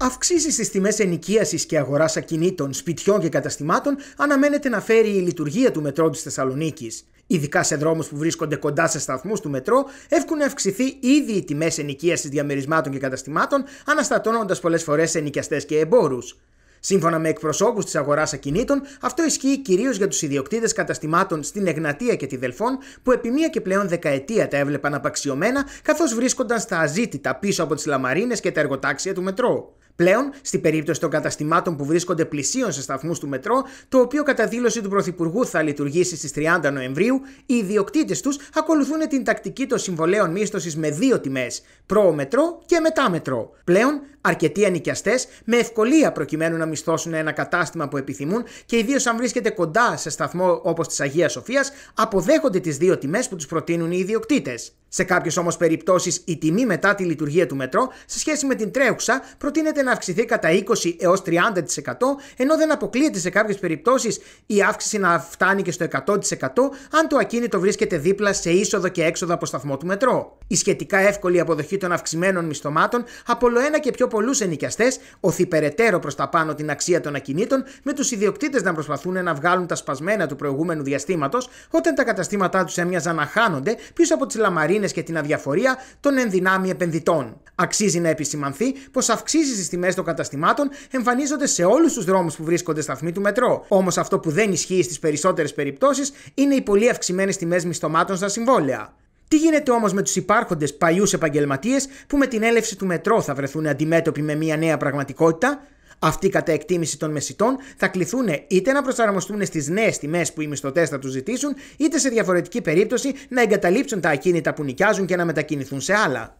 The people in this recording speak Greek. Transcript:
Αυξήσεις στις τιμές ενοικίασης και αγοράς ακινήτων, σπιτιών και καταστημάτων αναμένεται να φέρει η λειτουργία του μετρό της Θεσσαλονίκης. Ειδικά σε δρόμους που βρίσκονται κοντά σε σταθμούς του μετρό, έχουν αυξηθεί ήδη οι τιμές ενοικίασης διαμερισμάτων και καταστημάτων, αναστατώνοντας πολλές φορές ενοικιαστές και εμπόρους. Σύμφωνα με εκπροσώπους της αγοράς ακινήτων, αυτό ισχύει κυρίως για τους ιδιοκτήτες καταστημάτων στην Εγνατία και τη Δελφών, που επί μία και πλέον δεκαετία τα έβλεπαν απαξιωμένα, καθώς βρίσκονταν στα αζήτητα πίσω από τις λαμαρίνες και τα εργοτάξια του μετρό. Πλέον, στην περίπτωση των καταστημάτων που βρίσκονται πλησίων σε σταθμούς του μετρό, το οποίο κατά δήλωση του Πρωθυπουργού θα λειτουργήσει στις 30 Νοεμβρίου, οι ιδιοκτήτες τους ακολουθούν την τακτική των συμβολέων μίσθωσης με δύο τιμές, προ-μετρό και μετά-μετρό. Πλέον, αρκετοί ανοικιαστέ με ευκολία προκειμένου να μισθώσουν ένα κατάστημα που επιθυμούν και ιδίως αν βρίσκεται κοντά σε σταθμό όπως της Αγίας Σοφίας, αποδέχονται τις δύο τιμές που τους προτείνουν οι ιδιοκτήτες. Σε κάποιες όμως περιπτώσεις, η τιμή μετά τη λειτουργία του μετρό σε σχέση με την τρέχουσα προτείνεται να αυξηθεί κατά 20 έως 30%, ενώ δεν αποκλείεται σε κάποιες περιπτώσεις η αύξηση να φτάνει και στο 100% αν το ακίνητο βρίσκεται δίπλα σε είσοδο και έξοδο από σταθμό του μετρό. Η σχετικά εύκολη αποδοχή των αυξημένων μισθωμάτων από ένα και πιο πολλούς ενοικιαστές οθεί περαιτέρω προς τα πάνω την αξία των ακινήτων, με τους ιδιοκτήτες να προσπαθούν να βγάλουν τα σπασμένα του προηγούμενου διαστήματος όταν τα καταστήματά τους έμοιαζαν να χάνονται πίσω από τις λαμαρίνες και την αδιαφορία των ενδυνάμει επενδυτών. Αξίζει να επισημανθεί πως αυξήσεις στις τιμές των καταστημάτων εμφανίζονται σε όλους τους δρόμους που βρίσκονται σταθμοί του μετρό. Όμως αυτό που δεν ισχύει στις περισσότερες περιπτώσεις είναι οι πολύ αυξημένες τιμές μισθωμάτων στα συμβόλαια. Τι γίνεται όμως με τους υπάρχοντες παλιούς επαγγελματίες που με την έλευση του μετρό θα βρεθούν αντιμέτωποι με μια νέα πραγματικότητα, αυτοί κατά εκτίμηση των μεσητών θα κληθούν είτε να προσαρμοστούν στις νέες τιμές που οι μισθωτές θα τους ζητήσουν, είτε σε διαφορετική περίπτωση να εγκαταλείψουν τα ακίνητα που νοικιάζουν και να μετακινηθούν σε άλλα.